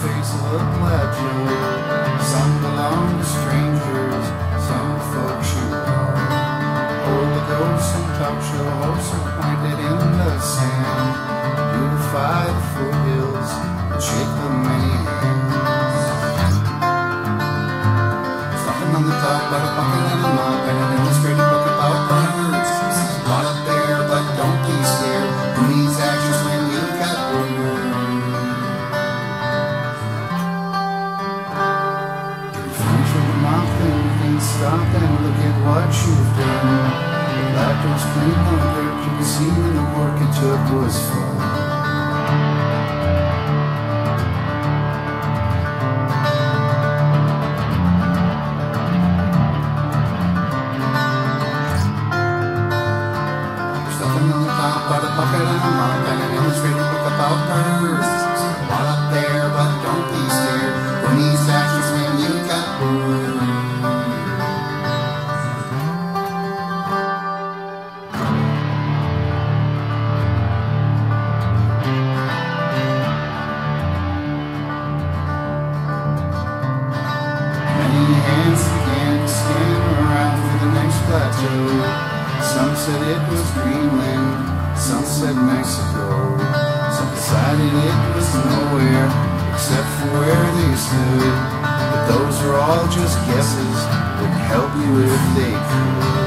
face look legend. Some belong to strangers, some folks you are. the Ghost and talk show hosts are pointed in the sand. Beautify the foothills and shake the many hands. Stop and look at what you've done. The black was clean on dirt, you can see when the work it took was fun. Plateau. Some said it was Greenland, some said Mexico. Some decided it was nowhere except for where they stood. But those are all just guesses, would help you if they could.